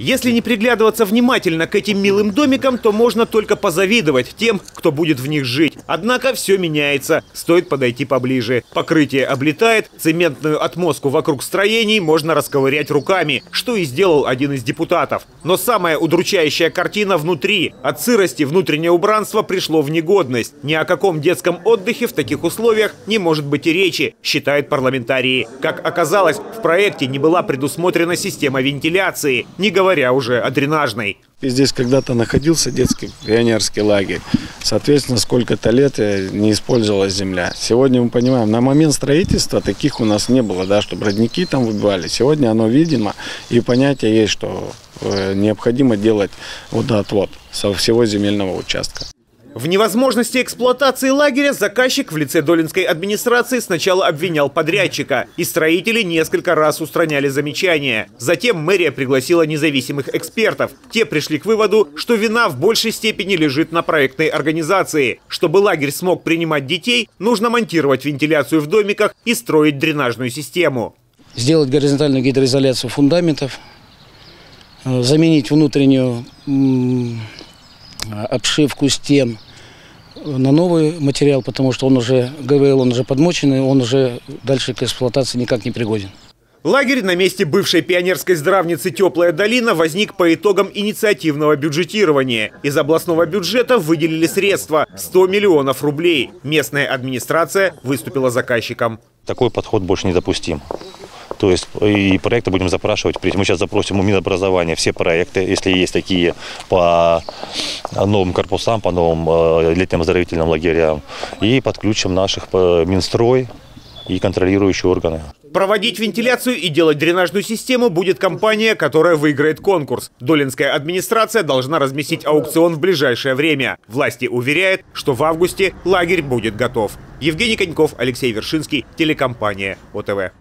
Если не приглядываться внимательно к этим милым домикам, то можно только позавидовать тем, кто будет в них жить. Однако все меняется. Стоит подойти поближе. Покрытие облетает, цементную отмостку вокруг строений можно расковырять руками, что и сделал один из депутатов. Но самая удручающая картина внутри. От сырости внутреннее убранство пришло в негодность. Ни о каком детском отдыхе в таких условиях не может быть и речи, считают парламентарии. Как оказалось, в проекте не была предусмотрена система вентиляции, не говоря говоря уже о дренажной. Здесь когда-то находился детский пионерский лагерь. Соответственно, сколько-то лет э, не использовалась земля. Сегодня мы понимаем, на момент строительства таких у нас не было, да, чтобы родники там выбивали. Сегодня оно видимо, и понятие есть, что э, необходимо делать водоотвод со всего земельного участка. В невозможности эксплуатации лагеря заказчик в лице Долинской администрации сначала обвинял подрядчика, и строители несколько раз устраняли замечания. Затем мэрия пригласила независимых экспертов. Те пришли к выводу, что вина в большей степени лежит на проектной организации. Чтобы лагерь смог принимать детей, нужно монтировать вентиляцию в домиках и строить дренажную систему. Сделать горизонтальную гидроизоляцию фундаментов, э, заменить внутреннюю обшивку стен на новый материал, потому что он уже, ГВЛ, он уже подмоченный, он уже дальше к эксплуатации никак не пригоден. Лагерь на месте бывшей пионерской здравницы «Теплая долина» возник по итогам инициативного бюджетирования. Из областного бюджета выделили средства – 100 миллионов рублей. Местная администрация выступила заказчиком. Такой подход больше недопустим. То есть и проекты будем запрашивать. Мы сейчас запросим у Минобразования все проекты, если есть такие по новым корпусам, по новым э, летним оздоровительным лагерям. И подключим наших по Минстрой и контролирующие органы. Проводить вентиляцию и делать дренажную систему будет компания, которая выиграет конкурс. Долинская администрация должна разместить аукцион в ближайшее время. Власти уверяют, что в августе лагерь будет готов. Евгений Коньков, Алексей Вершинский, телекомпания ОТВ.